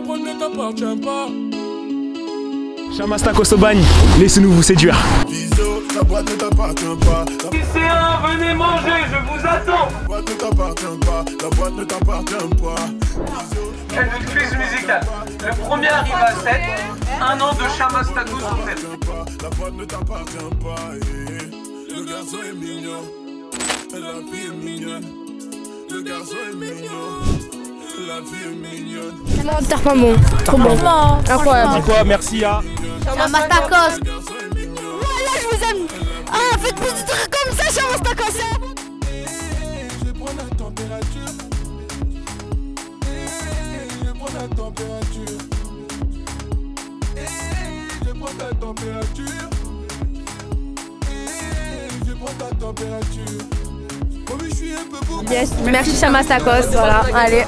la prod ne t'appartient pas. Chamastakos au bagne, laissez-nous vous séduire. Viso, la boîte ne t'appartient pas. La Lycéens, venez manger, je vous attends boîte ne t'appartient pas. La boîte ne t'appartient pas. Viso, Quel quiz musical Le premier arrive à 7, un an de tête. pas. La boîte ne t'appartient pas. eh, eh. Le garçon est mignon. La fille est mignonne. Le garçon est mignon. La fille est mignonne. Commentaire pas bon. Trop bon. Incroyable. Quoi, merci à. Chamastakos. Voilà, je vous aime. Ah, faites plus de trucs comme ça, Chamastakos. Je vais prendre la température. Je vais prendre la température. Je vais prendre la température. Je vais prendre la température. Oui, je suis un peu beau. Yes, merci Chamastakos. Voilà, allez.